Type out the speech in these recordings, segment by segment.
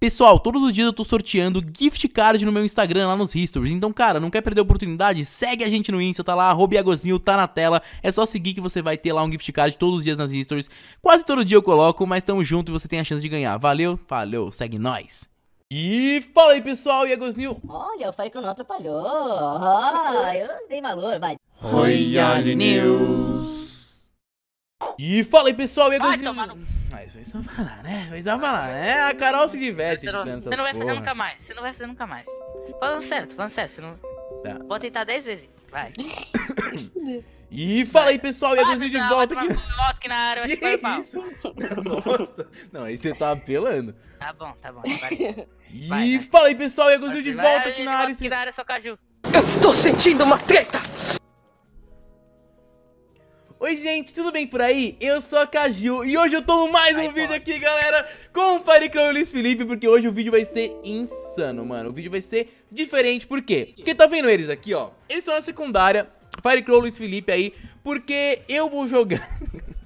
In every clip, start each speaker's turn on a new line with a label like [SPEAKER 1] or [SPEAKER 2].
[SPEAKER 1] Pessoal, todos os dias eu tô sorteando gift card no meu Instagram, lá nos stories. Então, cara, não quer perder a oportunidade? Segue a gente no Insta, tá lá, arroba Iagozinho, tá na tela. É só seguir que você vai ter lá um gift card todos os dias nas stories. Quase todo dia eu coloco, mas tamo junto e você tem a chance de ganhar. Valeu, valeu, segue nós. E fala aí, pessoal, Iagozinho.
[SPEAKER 2] Olha, o Fire não atrapalhou. Ah, eu dei valor, vai.
[SPEAKER 1] Royale News. E fala aí, pessoal, Iagozinho.
[SPEAKER 3] tomar no-
[SPEAKER 1] Mas vai só falar, né? Vai só falar, né? A Carol se diverte
[SPEAKER 3] Você não, você não vai fazer
[SPEAKER 1] porra.
[SPEAKER 3] nunca mais. Você não vai fazer nunca mais. Falando sério, tô falando sério. Você não...
[SPEAKER 1] Tá.
[SPEAKER 3] Vou tentar 10 vezes. Vai.
[SPEAKER 1] E fala aí, pessoal, Iagozinho de
[SPEAKER 3] Não,
[SPEAKER 1] volta
[SPEAKER 3] vai
[SPEAKER 1] aqui.
[SPEAKER 3] Volta aqui na área, vai
[SPEAKER 1] Que
[SPEAKER 3] chupar o pau.
[SPEAKER 1] isso? Nossa. Não, aí você tá apelando.
[SPEAKER 3] Tá bom, tá bom. Vai.
[SPEAKER 1] E
[SPEAKER 3] Vai, vai.
[SPEAKER 1] fala aí, pessoal, Iagozinho de
[SPEAKER 3] Vai,
[SPEAKER 1] volta
[SPEAKER 3] vai,
[SPEAKER 1] aqui
[SPEAKER 3] de
[SPEAKER 1] na
[SPEAKER 3] volta
[SPEAKER 1] área.
[SPEAKER 3] Aqui na área, seu caju.
[SPEAKER 4] Eu estou sentindo uma treta!
[SPEAKER 1] Oi, gente, tudo bem por aí? Eu sou a Caju e hoje eu tô no mais um
[SPEAKER 3] Ai,
[SPEAKER 1] vídeo
[SPEAKER 3] pode.
[SPEAKER 1] aqui, galera, com o Firecrow e o Luiz Felipe, porque hoje o vídeo vai ser insano, mano. O vídeo vai ser diferente, por quê? Porque tá vendo eles aqui, ó? Eles estão na secundária, Firecrow e Luiz Felipe aí, porque eu vou jogar...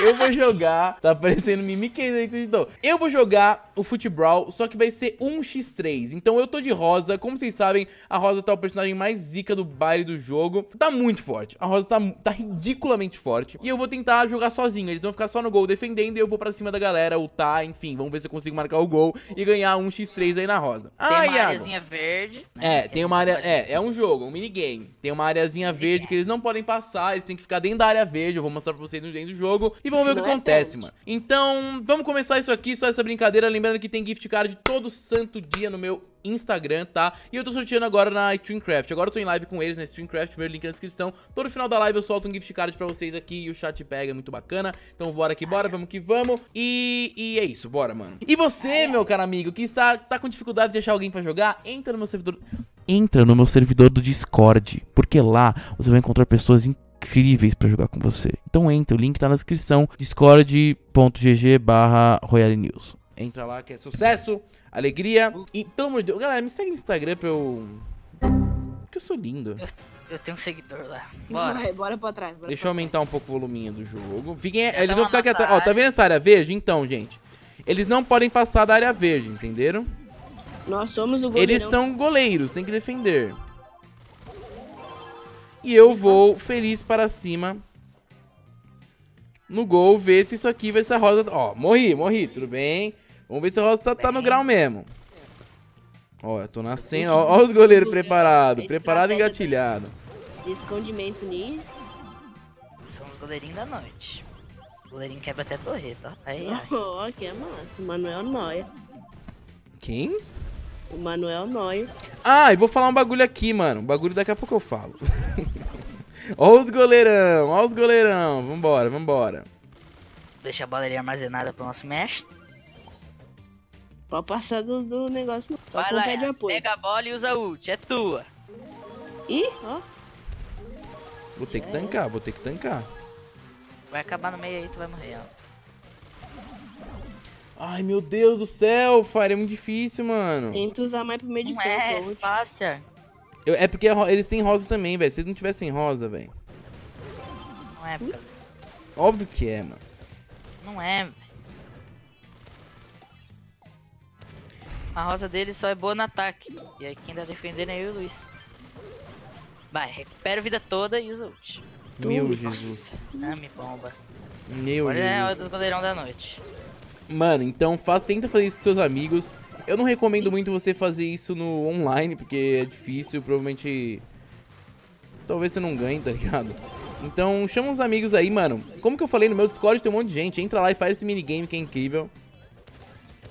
[SPEAKER 1] Eu vou jogar. Tá aparecendo Mimiquei aí, então. Eu vou jogar o Footbrawl, só que vai ser 1x3. Então eu tô de rosa. Como vocês sabem, a rosa tá o personagem mais zica do baile do jogo. Tá muito forte. A rosa tá, tá ridiculamente forte. E eu vou tentar jogar sozinho. Eles vão ficar só no gol defendendo e eu vou pra cima da galera, ultar, enfim. Vamos ver se eu consigo marcar o gol e ganhar 1x3 aí na rosa.
[SPEAKER 3] Tem
[SPEAKER 1] Ah,
[SPEAKER 3] uma
[SPEAKER 1] Iago.
[SPEAKER 3] areazinha verde. né,
[SPEAKER 1] É, tem uma área. É, é um jogo, um minigame. Tem uma areazinha verde que eles não podem passar, eles têm que ficar dentro da área verde. Eu vou mostrar pra vocês dentro do jogo e vamos ver o que
[SPEAKER 2] é
[SPEAKER 1] acontece, mano. Então, vamos começar isso aqui, só essa brincadeira. Lembrando que tem gift card todo santo dia no meu Instagram, tá? E eu tô sorteando agora na Streamcraft. Agora eu tô em live com eles na Streamcraft, primeiro link na descrição. Todo final da live eu solto um gift card pra vocês aqui e o chat pega, é muito bacana. Então bora que bora, vamos que vamos. E, e é isso, bora, mano. E você, meu caro amigo, que está tá com dificuldade de achar alguém pra jogar, entra no meu servidor entra no meu servidor do Discord, porque lá você vai encontrar pessoas incríveis pra jogar com você. Então entra, o link tá na descrição, discord.gg barra Royale News. Entra lá que é sucesso, alegria e, pelo amor de Deus, galera, me segue no Instagram pra eu... Porque eu sou lindo.
[SPEAKER 3] Eu tenho um seguidor lá. Bora.
[SPEAKER 2] Vai, bora pra trás. Bora
[SPEAKER 1] Deixa eu
[SPEAKER 2] pra
[SPEAKER 1] aumentar um pouco o voluminho do jogo. Fiquem, eles vão
[SPEAKER 3] tamo
[SPEAKER 1] ficar aqui atrás. Ó, tá vendo essa área verde? Então, gente, eles não podem passar da área verde, entenderam?
[SPEAKER 2] trás. Nós somos o goleirão.
[SPEAKER 1] Eles são goleiros, tem que defender. E eu vou feliz para cima no gol, ver se isso aqui vai ser a rosa. Ó, morri, morri, tudo bem. Vamos ver se a rosa tá, tá no grau mesmo. Ó, eu tô nascendo. Ó, ó os goleiros preparados. Preparado e engatilhado.
[SPEAKER 2] Escondimento ninho.
[SPEAKER 3] São os goleirinhos da noite. O goleirinho quebra até a torreta, ó. Aí, ó.
[SPEAKER 2] Ó, que é massa. O Manuel Noia.
[SPEAKER 1] Quem?
[SPEAKER 2] O Manuel Noia.
[SPEAKER 1] Ah, e vou falar um bagulho aqui, mano. Um bagulho daqui a pouco eu falo. ó os goleirão, ó os goleirão. Vambora, vambora.
[SPEAKER 3] Deixa a bola ali armazenada pro nosso mestre.
[SPEAKER 2] Pode passar do, do negócio não. Só
[SPEAKER 3] Vai lá,
[SPEAKER 2] de apoio.
[SPEAKER 3] pega a bola e usa ult. É tua.
[SPEAKER 2] Ih, ó.
[SPEAKER 1] Vou ter que tancar, vou ter que tancar.
[SPEAKER 3] Vai acabar no meio aí, tu vai morrer, ó.
[SPEAKER 1] Ai, meu Deus do céu, Fire, é muito difícil, mano.
[SPEAKER 2] Tenta usar mais pro meio de
[SPEAKER 3] Não
[SPEAKER 2] campo.
[SPEAKER 3] é, fácil.
[SPEAKER 1] Eu- é porque eles têm rosa também, velho. Se eles não tivessem rosa, velho.
[SPEAKER 3] Não é, cara.
[SPEAKER 1] Óbvio que é, mano.
[SPEAKER 3] Não é, velho. A rosa dele só é boa no ataque. E aí quem tá defendendo é eu e o Luiz. Vai, recupera a vida toda e usa ult.
[SPEAKER 1] Meu Jesus.
[SPEAKER 3] Ah, me bomba.
[SPEAKER 1] Meu
[SPEAKER 3] Olha é a hora
[SPEAKER 1] Jesus.
[SPEAKER 3] dos goleirão da noite.
[SPEAKER 1] Mano, então faz, tenta fazer isso com seus amigos. Eu não recomendo muito você fazer isso no online, porque é difícil, provavelmente. Talvez você não ganhe, tá ligado? Então chama uns amigos aí, mano. Como que eu falei no meu Discord tem um monte de gente. Entra lá e faz esse minigame que é incrível.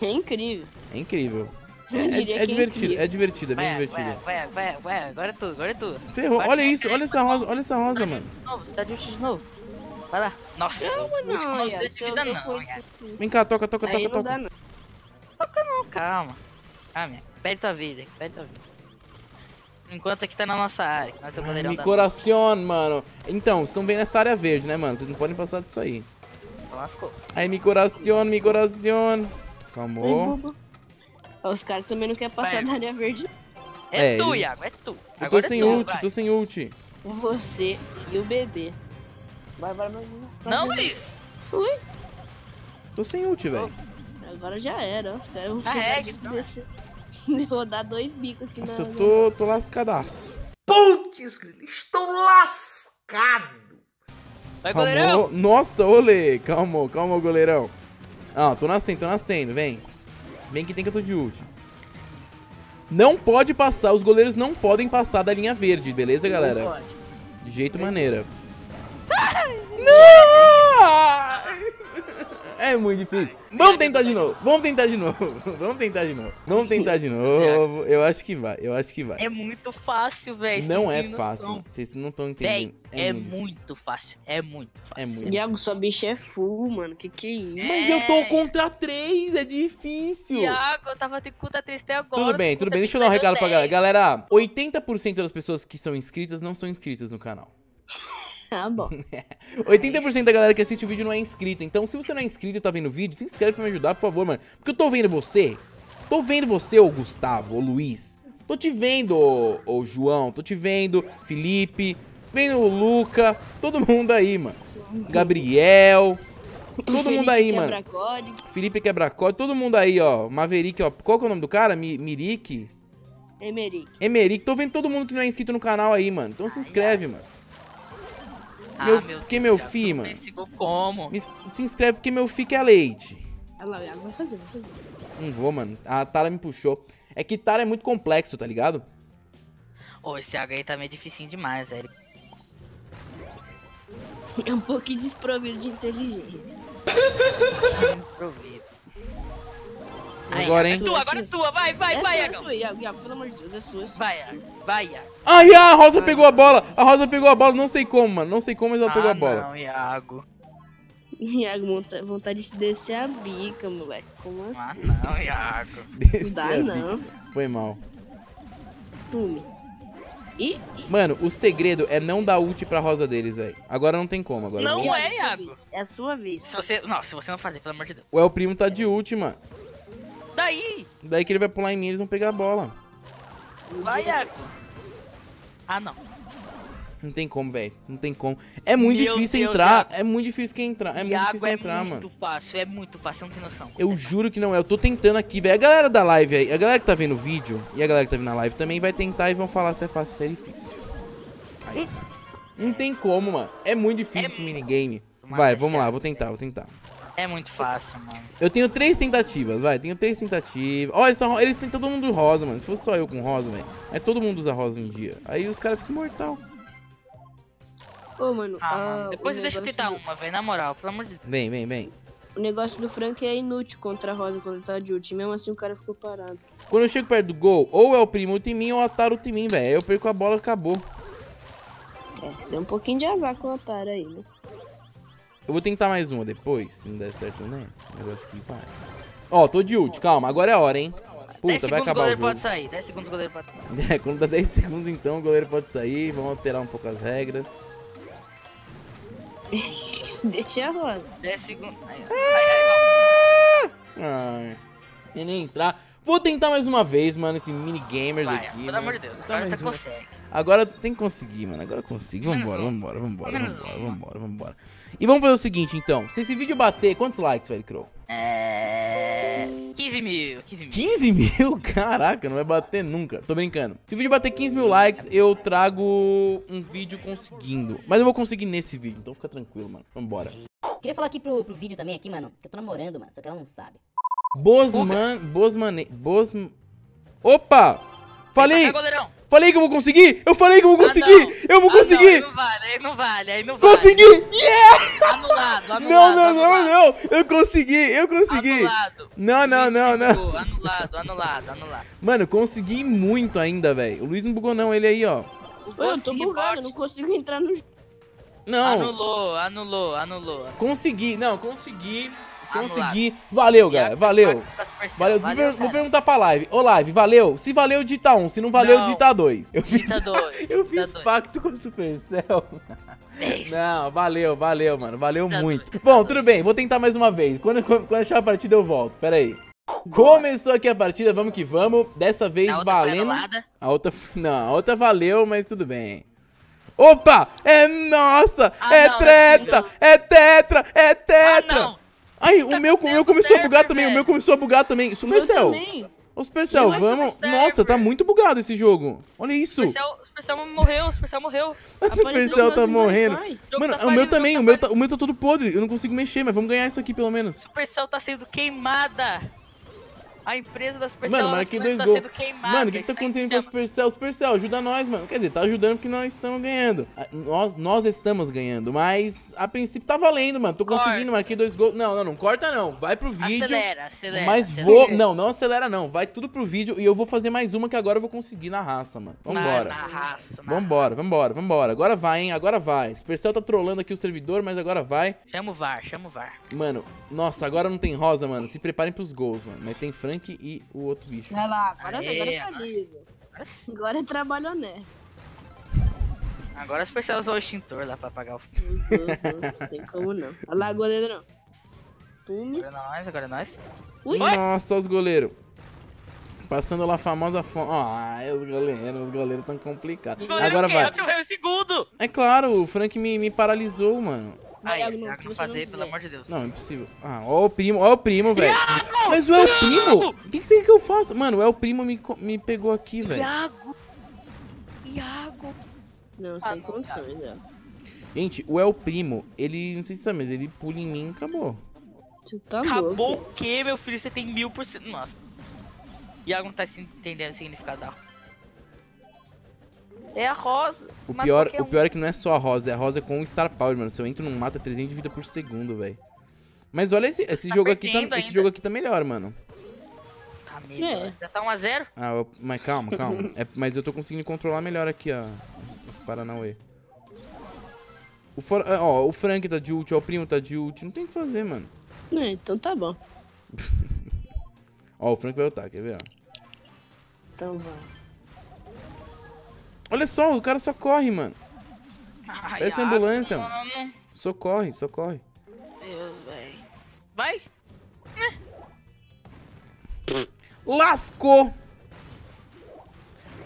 [SPEAKER 2] É incrível.
[SPEAKER 1] É incrível. É, é- é
[SPEAKER 2] é
[SPEAKER 1] divertido,
[SPEAKER 2] incrível.
[SPEAKER 1] é divertido, é bem
[SPEAKER 3] Vai,
[SPEAKER 1] divertido.
[SPEAKER 3] vai, vai, vai, vai, agora é tu, agora é tu.
[SPEAKER 1] Ferrou, olha isso, olha essa rosa, olha essa rosa, mano.
[SPEAKER 3] De novo, tá de de novo. Vai lá. Nossa, o último
[SPEAKER 2] Não,
[SPEAKER 3] não
[SPEAKER 2] Iago,
[SPEAKER 3] deu de
[SPEAKER 2] se eu
[SPEAKER 3] vida
[SPEAKER 2] usou
[SPEAKER 3] não,
[SPEAKER 2] coisa
[SPEAKER 3] Iago.
[SPEAKER 2] assim.
[SPEAKER 1] Vem cá, toca, toca,
[SPEAKER 2] Aí
[SPEAKER 1] toca,
[SPEAKER 2] não dá
[SPEAKER 1] toca.
[SPEAKER 2] não.
[SPEAKER 3] Não, calma. Calma, Iago. perde tua vida, perde tua vida. Enquanto aqui tá na nossa área, que nós é o
[SPEAKER 1] Ai,
[SPEAKER 3] da
[SPEAKER 1] coração, mano. Então, vocês estão vendo essa área verde, né, mano? Vocês não podem passar disso aí.
[SPEAKER 3] Lascou.
[SPEAKER 1] Ai, mi coração, mi coração. Calma.
[SPEAKER 2] Ai, bobo. Ó, Os caras também não querem passar da área verde.
[SPEAKER 3] É,
[SPEAKER 1] É,
[SPEAKER 3] tu,
[SPEAKER 1] ele-
[SPEAKER 3] Iago, é tu.
[SPEAKER 1] Eu tô
[SPEAKER 3] Agora
[SPEAKER 1] sem
[SPEAKER 3] é tu,
[SPEAKER 1] ult,
[SPEAKER 3] vai.
[SPEAKER 1] tô sem ult.
[SPEAKER 2] Você e o bebê. Vai, vai, vai. vai.
[SPEAKER 3] Não, Luiz.
[SPEAKER 2] Ui.
[SPEAKER 1] Tô sem ult, velho.
[SPEAKER 5] Agora já era. Os caras vão chegar
[SPEAKER 3] Carregue,
[SPEAKER 5] de
[SPEAKER 3] então.
[SPEAKER 5] descer. Vou dar dois bicos aqui
[SPEAKER 1] Nossa,
[SPEAKER 5] na.
[SPEAKER 1] eu tô, tô lascadaço.
[SPEAKER 6] Putz, estou lascado.
[SPEAKER 3] Vai, goleirão!
[SPEAKER 1] Calma, nossa, olê. Calma, calma, goleirão. Ah, tô nascendo, tô nascendo, vem. Vem que tem que eu tô de ult. Não pode passar, os goleiros não podem passar da linha verde, beleza, galera?
[SPEAKER 5] Pode.
[SPEAKER 1] De jeito maneira. É muito difícil. Vamos tentar de novo. Vamos tentar de novo. Vamos tentar de novo. Vamos tentar de novo. Eu acho que vai. Eu acho que vai.
[SPEAKER 3] É muito fácil, velho.
[SPEAKER 1] Não é fácil. Vocês não estão entendendo.
[SPEAKER 3] é,
[SPEAKER 1] difícil.
[SPEAKER 3] muito fácil. É muito fácil.
[SPEAKER 1] É muito.
[SPEAKER 5] Iago, sua bicha é full, mano. Que que é isso?
[SPEAKER 1] Mas eu tô contra três, é difícil.
[SPEAKER 3] Iago, eu tava tendo conta triste até agora.
[SPEAKER 1] Tudo bem, tudo bem. Deixa eu dar um recado pra galera. Galera, 80% das pessoas que são inscritas não são inscritas no canal.
[SPEAKER 5] Ah, bom.
[SPEAKER 1] 80% da galera que assiste o vídeo não é inscrita. Então, se você não é inscrito e tá vendo o vídeo, se inscreve pra me ajudar, por favor, mano. Porque eu tô vendo você. Tô vendo você, ô Gustavo, ô Luiz. Tô te vendo, ô, ô João. Tô te vendo, Felipe. Vendo o Luca. Todo mundo aí, mano. Gabriel. Todo mundo aí, mano.
[SPEAKER 5] Código.
[SPEAKER 1] Felipe Quebracode. Todo mundo aí, ó. Maverick, ó. Qual que é o nome do cara? Mi Mirik?
[SPEAKER 5] Emerick.
[SPEAKER 1] Emerick. Tô vendo todo mundo que não é inscrito no canal aí, mano. Então se inscreve, mano.
[SPEAKER 3] Ah,
[SPEAKER 1] Meu- que meu
[SPEAKER 3] Deus,
[SPEAKER 1] fi, mano?
[SPEAKER 3] Como?
[SPEAKER 1] Me- se inscreve porque meu fica é leite.
[SPEAKER 5] Olha lá, o Iago vai fazer, vai fazer.
[SPEAKER 1] Não vou, mano. A Tara me puxou. É que Tara é muito complexo, tá ligado?
[SPEAKER 3] Ô, esse Iago aí tá meio dificinho demais, velho.
[SPEAKER 5] É um pouquinho desprovido de inteligência.
[SPEAKER 1] Agora,
[SPEAKER 3] É
[SPEAKER 1] hein?
[SPEAKER 3] tua, agora é tua. Vai, vai,
[SPEAKER 5] é
[SPEAKER 3] vai,
[SPEAKER 5] sua, é pelo amor de Deus, é sua, é.
[SPEAKER 3] Vai, Iago. Vai, Iago.
[SPEAKER 1] Ai, a Rosa pegou a bola. A Rosa pegou a bola. Não sei como, mano. Não sei como, mas ela pegou
[SPEAKER 3] ah,
[SPEAKER 1] a bola.
[SPEAKER 3] não, Iago.
[SPEAKER 5] Iago, vontade de descer a bica, moleque. Como
[SPEAKER 3] Ah,
[SPEAKER 5] assim?
[SPEAKER 3] não, Iago.
[SPEAKER 1] Desceu
[SPEAKER 5] Não dá, não.
[SPEAKER 1] Foi mal.
[SPEAKER 5] Tume. E,
[SPEAKER 1] Mano, o segredo é não dar ult pra Rosa deles, velho. Agora não tem como. Agora
[SPEAKER 3] Não
[SPEAKER 1] vou-
[SPEAKER 3] é, Iago.
[SPEAKER 5] É a sua vez.
[SPEAKER 3] Se você, não, se você não fazer, pelo amor de Deus.
[SPEAKER 1] O El Primo tá de ult, mano.
[SPEAKER 3] Daí,
[SPEAKER 1] Daí que ele vai pular em mim e eles vão pegar a bola.
[SPEAKER 3] vai, Iago. Ah, não.
[SPEAKER 1] Não tem como, velho. Não tem como. É muito
[SPEAKER 3] Meu
[SPEAKER 1] difícil
[SPEAKER 3] Deus,
[SPEAKER 1] entrar.
[SPEAKER 3] Iago.
[SPEAKER 1] É muito difícil que entrar. É muito
[SPEAKER 3] Iago
[SPEAKER 1] difícil
[SPEAKER 3] é
[SPEAKER 1] entrar,
[SPEAKER 3] muito
[SPEAKER 1] mano.
[SPEAKER 3] fácil, é muito fácil, não tem noção.
[SPEAKER 1] Eu juro que não é. Eu tô tentando aqui, velho. A galera da live aí, a galera que tá vendo o vídeo e a galera que tá vendo a live também vai tentar e vão falar se é fácil ou se é difícil. Aí. Não tem como, mano. É muito difícil
[SPEAKER 3] É
[SPEAKER 1] esse minigame. Vai, vamos lá, vou tentar, vou tentar.
[SPEAKER 3] É muito fácil, mano.
[SPEAKER 1] Eu tenho três tentativas, vai. Tenho três tentativas. Olha, essa ro- eles têm todo mundo rosa, mano. Se fosse só eu com rosa, velho. É todo mundo usa rosa um dia. Aí os caras ficam mortal.
[SPEAKER 5] Ô, mano.
[SPEAKER 3] Ah,
[SPEAKER 5] ah,
[SPEAKER 3] mano. Depois deixa eu tentar
[SPEAKER 5] do-
[SPEAKER 3] uma, velho. Na moral, pelo amor de Deus.
[SPEAKER 1] Vem, vem, vem.
[SPEAKER 5] O negócio do Frank é inútil contra a Rosa quando tá de ult. Mesmo assim o cara ficou parado.
[SPEAKER 1] Quando eu chego perto do gol, ou é o primo em mim ou o Ataro ulti em mim, velho. Aí eu perco a bola e acabou.
[SPEAKER 5] É, deu um pouquinho de azar com o Otário aí, né?
[SPEAKER 1] Eu vou tentar mais uma depois, se não der certo nessa. Mas eu acho que vai. Ó, tô de ult, calma, agora é a hora, hein?
[SPEAKER 3] 10
[SPEAKER 1] Puta, vai
[SPEAKER 3] segundos o
[SPEAKER 1] acabar o
[SPEAKER 3] goleiro
[SPEAKER 1] jogo.
[SPEAKER 3] pode sair. 10 segundos o goleiro pode
[SPEAKER 1] É, quando dá 10 segundos então, o goleiro pode sair. Vamos alterar um pouco as regras.
[SPEAKER 5] Deixa a Rosa.
[SPEAKER 3] 10 segundos. Aí, ó.
[SPEAKER 1] Ai, nem nem entrar. Vou tentar mais uma vez, mano, esse minigamers
[SPEAKER 3] Vai,
[SPEAKER 1] aqui.
[SPEAKER 3] pelo
[SPEAKER 1] mano.
[SPEAKER 3] amor de Deus.
[SPEAKER 1] Tentar
[SPEAKER 3] Agora você
[SPEAKER 1] uma-
[SPEAKER 3] consegue.
[SPEAKER 1] Agora tem que conseguir, mano. Agora eu consigo. Vambora, vambora, vambora, vambora, vambora, vambora. E vamos fazer o seguinte, então. Se esse vídeo bater, quantos likes, velho, Crow?
[SPEAKER 3] É. 15 mil. 15 mil.
[SPEAKER 1] 15 mil? Caraca, não vai bater nunca. Tô brincando. Se o vídeo bater 15 mil likes, eu trago um vídeo conseguindo. Mas eu vou conseguir nesse vídeo, então fica tranquilo, mano. Vambora.
[SPEAKER 2] Queria falar aqui pro, pro vídeo também aqui, mano, que eu tô namorando, mano, só que ela não sabe.
[SPEAKER 1] Bosman... Bosman... Bosman... Opa! Falei!
[SPEAKER 3] Vai, goleirão.
[SPEAKER 1] Falei que eu vou conseguir! Eu falei que eu vou
[SPEAKER 3] Ah,
[SPEAKER 1] conseguir!
[SPEAKER 3] não.
[SPEAKER 1] eu vou
[SPEAKER 3] Ah, não,
[SPEAKER 1] conseguir!
[SPEAKER 3] aí não vale, aí não vale, aí não vale.
[SPEAKER 1] consegui! Yeah!
[SPEAKER 3] Anulado, anulado.
[SPEAKER 1] Não, não, não,
[SPEAKER 3] anulado.
[SPEAKER 1] não! Eu consegui! Eu consegui!
[SPEAKER 3] Anulado.
[SPEAKER 1] Não, não, não, não.
[SPEAKER 3] Bugou, Anulado, anulado, anulado.
[SPEAKER 1] Mano, consegui muito ainda, velho. O Luiz não bugou não, ele aí, ó.
[SPEAKER 5] Eu tô bugado, não consigo entrar no.
[SPEAKER 1] Não,
[SPEAKER 3] Anulou, anulou, anulou.
[SPEAKER 1] consegui. Não, consegui. Consegui. Valeu, galera. Valeu. Valeu. Vou, per- vou
[SPEAKER 3] cara.
[SPEAKER 1] perguntar pra live. Ô, live, valeu? Se valeu, digita um. Se não valeu,
[SPEAKER 3] Não.
[SPEAKER 1] digita dois. Eu fiz,
[SPEAKER 3] Digita dois,
[SPEAKER 1] eu
[SPEAKER 3] digita
[SPEAKER 1] fiz
[SPEAKER 3] dois.
[SPEAKER 1] pacto com o Supercell. Não, valeu, valeu, mano. Valeu
[SPEAKER 3] Digita
[SPEAKER 1] muito.
[SPEAKER 3] dois,
[SPEAKER 1] Bom,
[SPEAKER 3] digita
[SPEAKER 1] tudo bem. Vou tentar mais uma vez. Quando, quando achar a partida, eu volto. Pera aí. Começou aqui a partida, vamos que vamos. Dessa vez
[SPEAKER 3] A
[SPEAKER 1] valendo. A outra. Não, a outra valeu, mas tudo bem. Opa! É nossa!
[SPEAKER 3] Ah,
[SPEAKER 1] é
[SPEAKER 3] não,
[SPEAKER 1] treta!
[SPEAKER 3] não.
[SPEAKER 1] É tetra! É
[SPEAKER 3] Ah,
[SPEAKER 1] tetra!
[SPEAKER 3] não.
[SPEAKER 1] Ai, o meu, o meu começou a bugar também, o meu começou a bugar também. Supercell. Ô, Supercell, vamos... Nossa, tá muito bugado esse jogo. Olha isso.
[SPEAKER 3] O Supercell, Supercell morreu, o Supercell morreu.
[SPEAKER 1] O Supercell tá morrendo. Mano,
[SPEAKER 3] tá
[SPEAKER 1] o meu também,
[SPEAKER 3] jogo
[SPEAKER 1] o
[SPEAKER 3] tá
[SPEAKER 1] meu, tá, o meu tá todo podre. Eu não consigo mexer, mas vamos ganhar isso aqui pelo menos.
[SPEAKER 3] Supercell tá sendo queimada. A empresa da Supercell
[SPEAKER 1] Mano, marquei dois
[SPEAKER 3] tá
[SPEAKER 1] gols.
[SPEAKER 3] sendo queimada.
[SPEAKER 1] Mano, o que, que tá acontecendo com a
[SPEAKER 3] chamas.
[SPEAKER 1] Supercell? Supercell, ajuda nós, mano. Quer dizer, tá ajudando porque nós estamos ganhando. Nós, nós estamos ganhando, mas a princípio tá valendo, mano. Tô conseguindo,
[SPEAKER 3] Corta.
[SPEAKER 1] marquei dois gols. Não, não, não corta não. Vai pro vídeo.
[SPEAKER 3] Acelera, acelera.
[SPEAKER 1] Mas
[SPEAKER 3] acelera.
[SPEAKER 1] vou. Não, não acelera não. Vai tudo pro vídeo e eu vou fazer mais uma que agora eu vou conseguir na raça, mano.
[SPEAKER 3] Na-
[SPEAKER 1] Vambora.
[SPEAKER 3] Na, raça, na
[SPEAKER 1] Vambora, vambora, vambora. Agora vai, hein? Agora vai. Supercell tá trolando aqui o servidor, mas agora vai.
[SPEAKER 3] Chama o VAR, chama o VAR.
[SPEAKER 1] Mano, nossa, agora não tem rosa, mano. Se preparem pros gols, mano. Mas tem Frank e o outro bicho.
[SPEAKER 5] Vai lá, agora,
[SPEAKER 3] Aê,
[SPEAKER 5] agora tá liso.
[SPEAKER 3] Agora sim.
[SPEAKER 5] Agora é trabalho honesto.
[SPEAKER 3] Agora a Supercell usou o extintor lá pra apagar o...
[SPEAKER 5] Não tem como não. Olha lá, goleiro não. Tume.
[SPEAKER 3] Agora é nós, agora é nós.
[SPEAKER 5] Ui.
[SPEAKER 1] Nossa, os goleiros. Passando lá a famosa fome. Ah, os goleiros, os goleiros tão complicados.
[SPEAKER 3] Goleiro
[SPEAKER 1] Agora vai.
[SPEAKER 3] É o segundo.
[SPEAKER 1] É claro, o Frank me, me paralisou, mano.
[SPEAKER 3] Aí,
[SPEAKER 5] Iago,
[SPEAKER 3] você
[SPEAKER 5] não,
[SPEAKER 3] vai fazer, pelo amor de Deus.
[SPEAKER 1] Não, é impossível. Ah, ó o primo, ó o primo, velho. Mas o El Primo? O que, que você quer que eu faça? Mano, o El Primo me, me pegou aqui, velho.
[SPEAKER 3] Iago! Iago!
[SPEAKER 5] Não,
[SPEAKER 3] Ah,
[SPEAKER 5] sem
[SPEAKER 3] não,
[SPEAKER 5] condições, ó.
[SPEAKER 1] Gente, o El Primo, ele, não sei se sabe, mas ele pula em mim e acabou.
[SPEAKER 5] Você tá
[SPEAKER 3] Acabou
[SPEAKER 5] louco.
[SPEAKER 3] o quê, meu filho? Você tem mil por cento. Nossa. Iago não tá se entendendo o significado da É a rosa.
[SPEAKER 1] O pior, o
[SPEAKER 3] um.
[SPEAKER 1] pior é que não é só a rosa, é a rosa com o Star Power, mano. Se eu entro num mata 300 de vida por segundo, velho. Mas olha esse, esse
[SPEAKER 3] Tá
[SPEAKER 1] jogo aqui, tá, esse jogo aqui tá melhor, mano.
[SPEAKER 3] Tá melhor.
[SPEAKER 5] É.
[SPEAKER 3] Já tá 1x0?
[SPEAKER 1] Ah, eu- mas calma, calma. É, mas eu tô conseguindo controlar melhor aqui, ó. Esse Paranauê. O, for, ah, ó, o Frank tá de ult, ó, o primo tá de ult. Não tem o que fazer, mano.
[SPEAKER 5] É, então tá bom.
[SPEAKER 1] Ó, o Frank vai ultar, quer ver, ó.
[SPEAKER 5] Então vai.
[SPEAKER 1] Olha só, o cara só corre, mano.
[SPEAKER 3] Ai,
[SPEAKER 1] Parece
[SPEAKER 3] Iago,
[SPEAKER 1] ambulância,
[SPEAKER 3] Mano,
[SPEAKER 1] Só corre, só corre.
[SPEAKER 3] Deus, velho. Vai.
[SPEAKER 1] Lascou!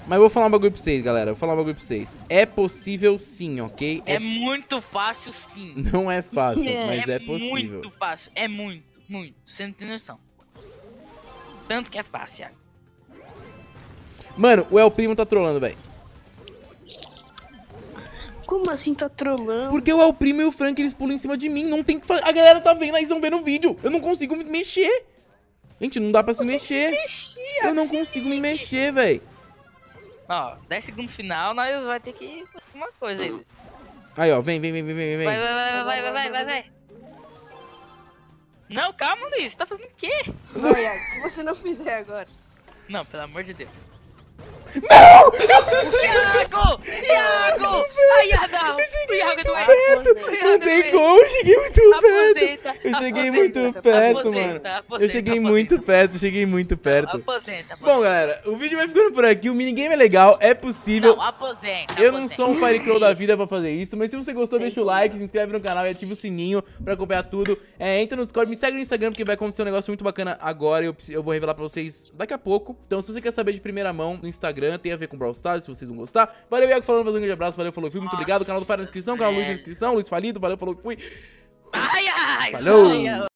[SPEAKER 1] Mas eu vou falar um bagulho pra vocês, galera. Eu vou falar um bagulho pra vocês. É possível sim, ok?
[SPEAKER 3] É,
[SPEAKER 1] É,
[SPEAKER 3] muito fácil, sim.
[SPEAKER 1] Não é fácil,
[SPEAKER 5] É.
[SPEAKER 1] mas é, possível.
[SPEAKER 3] muito fácil. É muito, muito. Você não tem noção. Tanto que é fácil.
[SPEAKER 1] Mano, o El Primo tá trolando, velho.
[SPEAKER 5] Como assim tá trolando?
[SPEAKER 1] Porque o El Primo e o Frank, eles pulam em cima de mim. Não tem que fazer. A galera tá vendo, aí estão vendo o vídeo. Eu não consigo me mexer. Gente, não dá pra se mexer. Eu não consigo me mexer, velho.
[SPEAKER 3] Ó, 10 segundos final, nós vai ter que fazer uma coisa aí.
[SPEAKER 1] Aí, ó, vem, vem, vem, vem, vem, vem.
[SPEAKER 3] Vai, vai, vai, vai, vai, vai, vai, vai. Não, calma, Luiz. Você tá fazendo o quê?
[SPEAKER 5] Vai, se você não fizer agora.
[SPEAKER 3] Não, pelo amor de Deus. Não! Iago! Iago! Ai, Iago! O Iago não é...
[SPEAKER 1] Perto, não tem como, eu cheguei muito perto.
[SPEAKER 3] Aposenta,
[SPEAKER 1] Eu cheguei
[SPEAKER 3] aposenta,
[SPEAKER 1] muito perto, mano. Eu cheguei muito perto, cheguei muito perto.
[SPEAKER 3] Aposenta,
[SPEAKER 1] Bom, galera, o vídeo vai ficando por aqui. O minigame é legal, é possível.
[SPEAKER 3] Não, aposenta.
[SPEAKER 1] Eu não sou um Firecrow da vida pra fazer isso, mas se você gostou, deixa o like, se inscreve no canal e ativa o sininho pra acompanhar tudo. É, entra no Discord, me segue no Instagram, porque vai acontecer um negócio muito bacana agora. Eu, preciso- eu vou revelar pra vocês daqui a pouco. Então, se você quer saber de primeira mão no Instagram, tem a ver com Brawl Stars, se vocês não gostar. Valeu, Iago, falando, um grande abraço. Valeu, falou, fui. Muito obrigado. Canal do Fire na descrição, canal Luiz na descrição, Luiz Falido. Valeu, falou, fui.
[SPEAKER 3] Ai, ai!
[SPEAKER 1] Falou!
[SPEAKER 3] ai.